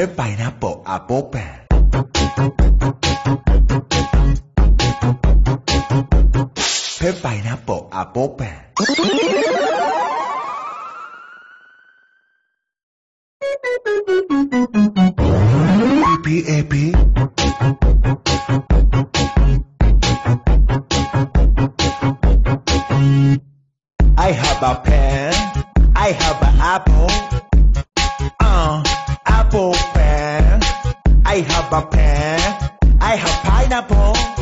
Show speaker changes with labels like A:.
A: Pen pineapple apple pen. Pen pineapple apple pen. P A P I have a pen. I have an apple. I have a pen. I have pineapple.